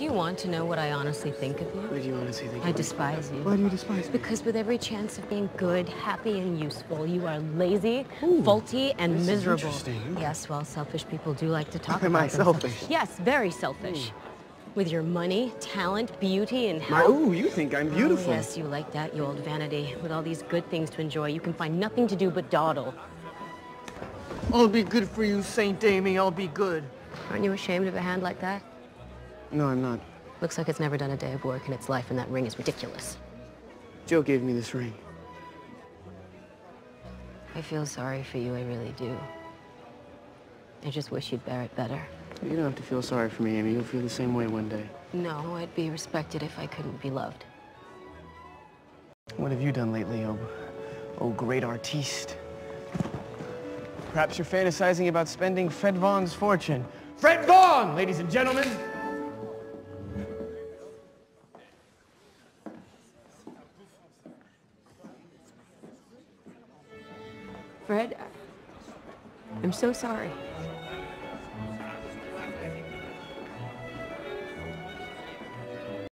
Do you want to know what I honestly think of you? What do you honestly think? I despise you. Why do you despise me? Because with every chance of being good, happy, and useful, you are lazy, Ooh, faulty, and this is miserable. interesting. Yes, well, selfish people do like to talk about... Am about I themselves. selfish? Yes, very selfish. Hmm. With your money, talent, beauty, and My, health. ooh, you think I'm beautiful. Oh, yes, you like that, you old vanity. With all these good things to enjoy, you can find nothing to do but dawdle. I'll be good for you, Saint Amy. I'll be good. Aren't you ashamed of a hand like that? No, I'm not. Looks like it's never done a day of work in its life, and that ring is ridiculous. Jo gave me this ring. I feel sorry for you, I really do. I just wish you'd bear it better. You don't have to feel sorry for me, Amy. You'll feel the same way one day. No, I'd be respected if I couldn't be loved. What have you done lately, oh, oh great artiste? Perhaps you're fantasizing about spending Fred Vaughn's fortune. Fred Vaughn, ladies and gentlemen! Fred, I'm so sorry.